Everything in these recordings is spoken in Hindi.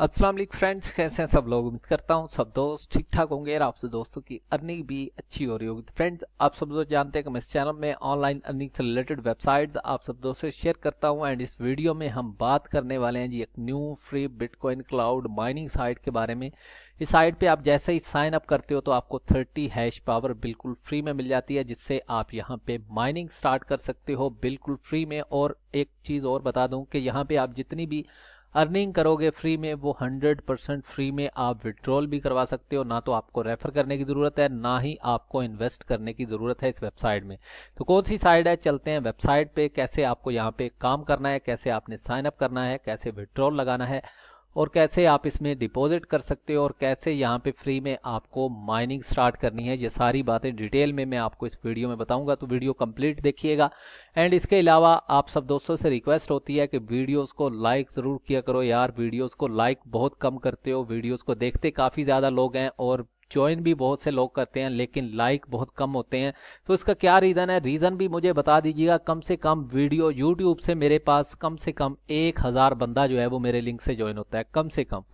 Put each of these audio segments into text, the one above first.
अस्सलाम वालेकुम फ्रेंड्स, कैसे हैं सब लोग? उम्मीद करता हूँ सब दोस्त ठीक ठाक होंगे और आपसे दोस्तों की अर्निंग भी अच्छी हो रही होगी। फ्रेंड्स, आप सब दोस्त जानते हैं कि मैं इस चैनल में ऑनलाइन अर्निंग से रिलेटेड वेबसाइट्स आप सब दोस्तों से शेयर करता हूँ एंड इस वीडियो में हम बात करने वाले हैं जी एक new free bitcoin cloud mining site के बारे में। इस साइट पे आप जैसे ही साइन अप करते हो तो आपको 30 हैश पावर बिल्कुल फ्री में मिल जाती है, जिससे आप यहाँ पे माइनिंग स्टार्ट कर सकते हो बिल्कुल फ्री में। और एक चीज़ और बता दूँ कि यहाँ पे आप जितनी भी अर्निंग करोगे फ्री में, वो 100 परसेंट फ्री में आप विड्रॉल भी करवा सकते हो। ना तो आपको रेफर करने की ज़रूरत है, ना ही आपको इन्वेस्ट करने की ज़रूरत है इस वेबसाइट में। तो कौन सी साइड है? चलते हैं वेबसाइट पे, कैसे आपको यहाँ पे काम करना है, कैसे आपने साइन अप करना है, कैसे विड्रॉल लगाना है। और कैसे आप इसमें डिपॉजिट कर सकते हो और कैसे यहाँ पे फ्री में आपको माइनिंग स्टार्ट करनी है, ये सारी बातें डिटेल में मैं आपको इस वीडियो में बताऊँगा। तो वीडियो कंप्लीट देखिएगा। एंड इसके अलावा आप सब दोस्तों से रिक्वेस्ट होती है कि वीडियोस को लाइक ज़रूर किया करो। यार वीडियोस को लाइक बहुत कम करते हो। वीडियोज़ को देखते काफ़ी ज़्यादा लोग हैं और ज्वाइन भी बहुत से लोग करते हैं, लेकिन लाइक बहुत कम होते हैं। तो इसका क्या रीज़न है? रीज़न भी मुझे बता दीजिएगा। कम से कम वीडियो यूट्यूब से मेरे पास कम से कम एक हज़ार बंदा जो है वो मेरे लिंक से ज्वाइन होता है। कम से कम।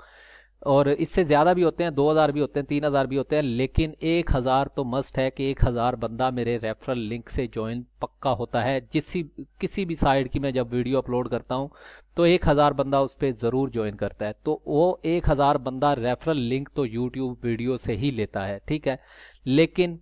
और इससे ज़्यादा भी होते हैं, दो हज़ार भी होते हैं, तीन हज़ार भी होते हैं, लेकिन एक हज़ार तो मस्ट है कि एक हज़ार बंदा मेरे रेफरल लिंक से ज्वाइन पक्का होता है। जिस, किसी भी साइड की मैं जब वीडियो अपलोड करता हूँ तो एक हज़ार बंदा उस पर ज़रूर ज्वाइन करता है। तो वो एक हज़ार बंदा रेफरल लिंक तो यूट्यूब वीडियो से ही लेता है, ठीक है? लेकिन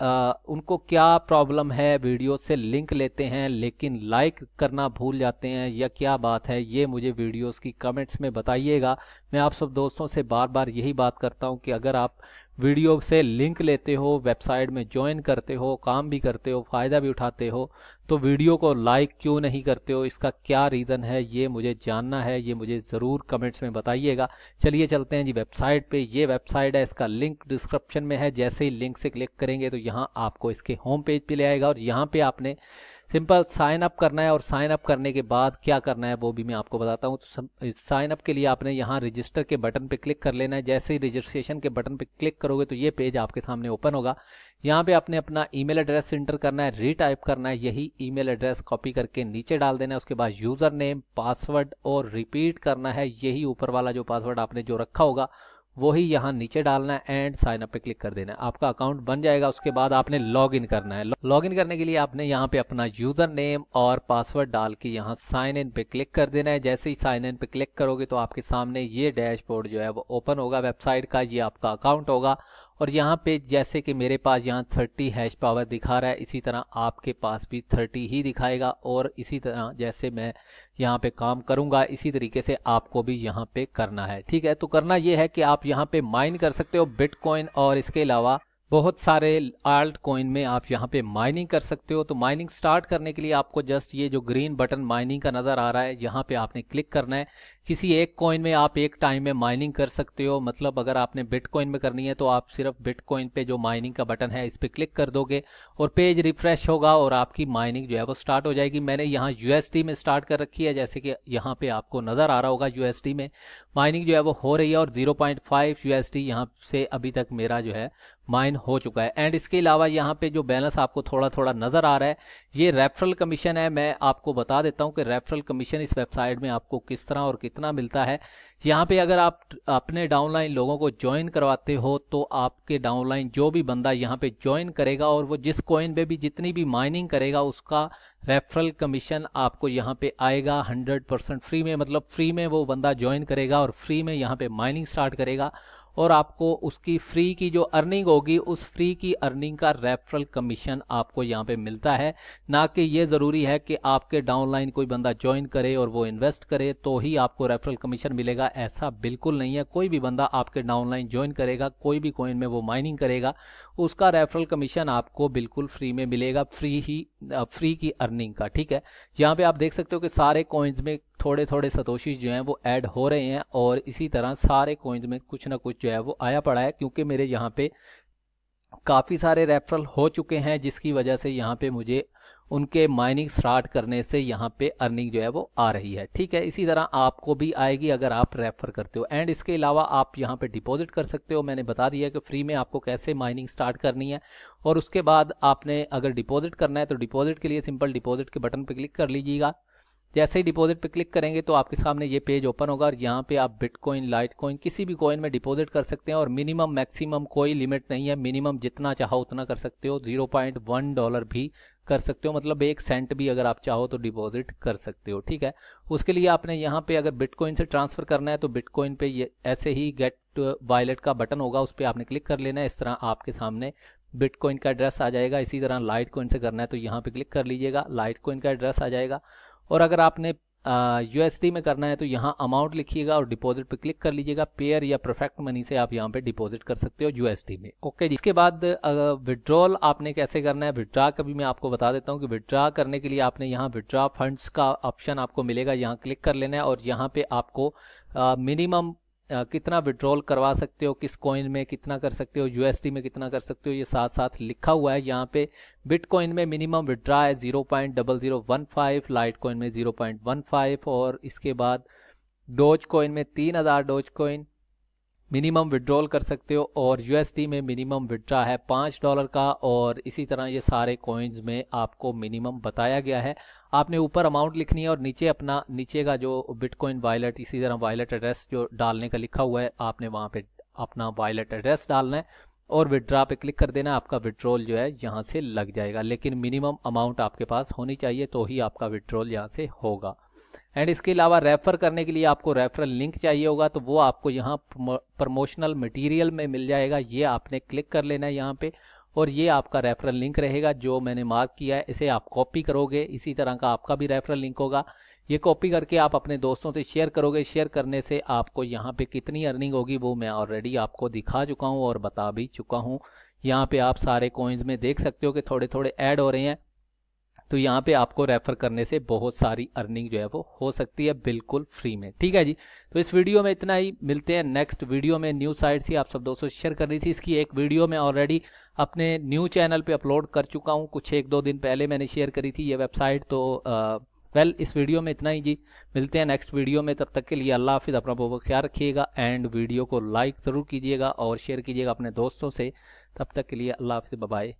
आ, उनको क्या प्रॉब्लम है? वीडियो से लिंक लेते हैं लेकिन लाइक करना भूल जाते हैं या क्या बात है? ये मुझे वीडियोस की कमेंट्स में बताइएगा। मैं आप सब दोस्तों से बार बार यही बात करता हूँ कि अगर आप वीडियो से लिंक लेते हो, वेबसाइट में ज्वाइन करते हो, काम भी करते हो, फ़ायदा भी उठाते हो तो वीडियो को लाइक क्यों नहीं करते हो? इसका क्या रीज़न है? ये मुझे जानना है, ये मुझे ज़रूर कमेंट्स में बताइएगा। चलिए चलते हैं जी वेबसाइट पे। ये वेबसाइट है, इसका लिंक डिस्क्रिप्शन में है। जैसे ही लिंक से क्लिक करेंगे तो यहाँ आपको इसके होम पेज पे ले आएगा और यहाँ पे आपने सिंपल साइन अप करना है और साइन अप करने के बाद क्या करना है वो भी मैं आपको बताता हूँ। तो साइन अप के लिए आपने यहाँ रजिस्टर के बटन पे क्लिक कर लेना है। जैसे ही रजिस्ट्रेशन के बटन पे क्लिक करोगे तो ये पेज आपके सामने ओपन होगा। यहाँ पे आपने अपना ईमेल एड्रेस इंटर करना है रीटाइप करना है, यही ईमेल एड्रेस कॉपी करके नीचे डाल देना है। उसके बाद यूज़र नेम पासवर्ड और रिपीट करना है। यही ऊपर वाला जो पासवर्ड आपने जो रखा होगा वही यहाँ नीचे डालना है एंड साइन अप पे क्लिक कर देना है। आपका अकाउंट बन जाएगा, उसके बाद आपने लॉग इन करना है। लॉग इन करने के लिए आपने यहाँ पे अपना यूज़र नेम और पासवर्ड डाल के यहाँ साइन इन पे क्लिक कर देना है। जैसे ही साइन इन पे क्लिक करोगे तो आपके सामने ये डैशबोर्ड जो है वो ओपन होगा वेबसाइट का ये आपका अकाउंट होगा। और यहाँ पे जैसे कि मेरे पास यहाँ 30 हैश पावर दिखा रहा है, इसी तरह आपके पास भी 30 ही दिखाएगा और इसी तरह जैसे मैं यहाँ पे काम करूँगा, इसी तरीके से आपको भी यहाँ पे करना है। ठीक है तो करना ये है कि आप यहाँ पे माइन कर सकते हो बिटकॉइन और इसके अलावा बहुत सारे आल्ट कॉइन में आप यहाँ पे माइनिंग कर सकते हो। तो माइनिंग स्टार्ट करने के लिए आपको जस्ट ये जो ग्रीन बटन माइनिंग का नज़र आ रहा है, यहाँ पे आपने क्लिक करना है। किसी एक कॉइन में आप एक टाइम में माइनिंग कर सकते हो। मतलब अगर आपने बिटकॉइन में करनी है तो आप सिर्फ़ बिटकॉइन पे जो माइनिंग का बटन है, इस पर क्लिक कर दोगे और पेज रिफ्रेश होगा और आपकी माइनिंग जो है वो स्टार्ट हो जाएगी। मैंने यहाँ यूएसडी में स्टार्ट कर रखी है, जैसे कि यहाँ पे आपको नज़र आ रहा होगा यूएसडी में। माइनिंग जो है वो हो रही है और 0.5 पॉइंट फाइव यहाँ से अभी तक मेरा जो है माइन हो चुका है। एंड इसके अलावा यहाँ पे जो बैलेंस आपको थोड़ा थोड़ा नज़र आ रहा है, ये रेफरल कमीशन है। मैं आपको बता देता हूँ कि रेफरल कमीशन इस वेबसाइट में आपको किस तरह और कितना मिलता है। यहाँ पे अगर आप अपने डाउनलाइन लोगों को ज्वाइन करवाते हो तो आपके डाउनलाइन जो भी बंदा यहाँ पे ज्वाइन करेगा और वो जिस कॉइन पे भी जितनी भी माइनिंग करेगा, उसका रेफरल कमीशन आपको यहाँ पे आएगा 100 परसेंट फ्री में। मतलब फ्री में वो बंदा ज्वाइन करेगा और फ्री में यहाँ पे माइनिंग स्टार्ट करेगा। और आपको उसकी फ्री की जो अर्निंग होगी, उस फ्री की अर्निंग का रेफरल कमीशन आपको यहाँ पे मिलता है। ना कि ये ज़रूरी है कि आपके डाउनलाइन कोई बंदा ज्वाइन करे और वो इन्वेस्ट करे तो ही आपको रेफरल कमीशन मिलेगा। ऐसा बिल्कुल नहीं है। कोई भी बंदा आपके डाउनलाइन ज्वाइन करेगा, कोई भी कोइन में वो माइनिंग करेगा, उसका रेफरल कमीशन आपको बिल्कुल फ्री में मिलेगा फ्री ही फ्री की अर्निंग का, ठीक है? यहाँ पे आप देख सकते हो कि सारे कॉइन्स में थोड़े थोड़े सतोशिश जो हैं वो ऐड हो रहे हैं और इसी तरह सारे कॉइन्स में कुछ ना कुछ जो है वो आया पड़ा है क्योंकि मेरे यहाँ पे काफ़ी सारे रेफरल हो चुके हैं जिसकी वजह से यहाँ पे मुझे उनके माइनिंग स्टार्ट करने से यहाँ पे अर्निंग जो है वो आ रही है। ठीक है, इसी तरह आपको भी आएगी अगर आप रेफर करते हो। एंड इसके अलावा आप यहाँ पे डिपॉजिट कर सकते हो। मैंने बता दिया कि फ्री में आपको कैसे माइनिंग स्टार्ट करनी है और उसके बाद आपने अगर डिपॉजिट करना है तो डिपॉजिट के लिए सिंपल डिपॉजिट के बटन पर क्लिक कर लीजिएगा। जैसे ही डिपॉजिट पे क्लिक करेंगे तो आपके सामने ये पेज ओपन होगा और यहाँ पे आप बिटकॉइन लाइट कॉइन किसी भी कॉइन में डिपॉजिट कर सकते हैं और मिनिमम, मैक्सिमम कोई लिमिट नहीं है। मिनिमम जितना चाहो उतना कर सकते हो। ज़ीरो पॉइंट वन डॉलर भी कर सकते हो। मतलब एक सेंट भी अगर आप चाहो तो डिपॉजिट कर सकते हो, ठीक है? उसके लिए आपने यहाँ पे अगर बिटकॉइन से ट्रांसफ़र करना है तो बिटकॉइन पे ऐसे ही गेट वायलेट का बटन होगा, उस पर आपने क्लिक कर लेना है। इस तरह आपके सामने बिटकॉइन का एड्रेस आ जाएगा। इसी तरह लाइट कॉइन से करना है तो यहाँ पे क्लिक कर लीजिएगा। लाइट कॉइन का एड्रेस आ जाएगा। और अगर आपने यूएसडी में करना है तो यहाँ अमाउंट लिखिएगा और डिपॉजिट पे क्लिक कर लीजिएगा। पेयर या परफेक्ट मनी से आप यहाँ पे डिपॉजिट कर सकते हो यूएसडी में। ओके जी इसके बाद विड्रॉल आपने कैसे करना है? विड्रा का भी मैं आपको बता देता हूँ कि विड्रा करने के लिए आपने यहाँ विड्रा फंड्स का ऑप्शन आपको मिलेगा। यहाँ क्लिक कर लेना है और यहाँ पे आपको मिनिमम कितना विड्रॉल करवा सकते हो, किस कॉइन में कितना कर सकते हो यूएसडी में कितना कर सकते हो, ये साथ साथ लिखा हुआ है। यहाँ पे बिटकॉइन में मिनिमम विड्रा है zero point double zero one five Litecoin में ज़ीरो पॉइंट वन फाइव और इसके बाद डोज कॉइन में तीन हज़ार डोज कॉइन मिनिमम विड्रॉल कर सकते हो और यूएसडी में मिनिमम विड्रा है पाँच डॉलर का और इसी तरह ये सारे कॉइन्स में आपको मिनिमम बताया गया है। आपने ऊपर अमाउंट लिखनी है और नीचे अपना, नीचे का जो बिटकॉइन वायलेट इसी तरह वायलेट एड्रेस जो डालने का लिखा हुआ है, आपने वहाँ पे अपना वायलेट एड्रेस डालना है और विड्रा पे क्लिक कर देना आपका विड्रॉल जो है यहाँ से लग जाएगा। लेकिन मिनिमम अमाउंट आपके पास होनी चाहिए तो ही आपका विड्रॉल यहाँ से होगा। एंड इसके अलावा रेफर करने के लिए आपको रेफरल लिंक चाहिए होगा तो वो आपको यहाँ प्रमोशनल मटेरियल में मिल जाएगा। ये आपने क्लिक कर लेना है यहाँ पे, और ये आपका रेफरल लिंक रहेगा, जो मैंने मार्क किया है, इसे आप कॉपी करोगे। इसी तरह का आपका भी रेफरल लिंक होगा। ये कॉपी करके आप अपने दोस्तों से शेयर करोगे। शेयर करने से आपको यहाँ पे कितनी अर्निंग होगी, वो मैं ऑलरेडी आपको दिखा चुका हूँ और बता भी चुका हूँ। यहाँ पे आप सारे कॉइन्स में देख सकते हो कि थोड़े थोड़े ऐड हो रहे हैं। तो यहाँ पे आपको रेफर करने से बहुत सारी अर्निंग जो है वो हो सकती है बिल्कुल फ्री में। ठीक है जी? तो इस वीडियो में इतना ही। मिलते हैं नेक्स्ट वीडियो में न्यू साइट थी आप सब दोस्तों शेयर कर रही थी। इसकी एक वीडियो में ऑलरेडी अपने न्यू चैनल पे अपलोड कर चुका हूँ। कुछ एक दो दिन पहले मैंने शेयर करी थी ये वेबसाइट तो वेल well, इस वीडियो में इतना ही जी। मिलते हैं नेक्स्ट वीडियो में। तब तक के लिए अल्लाह हाफिज़। अपना बहुत ख्याल रखिएगा एंड वीडियो को लाइक ज़रूर कीजिएगा और शेयर कीजिएगा अपने दोस्तों से। तब तक के लिए अल्लाह हाफिज़। बाय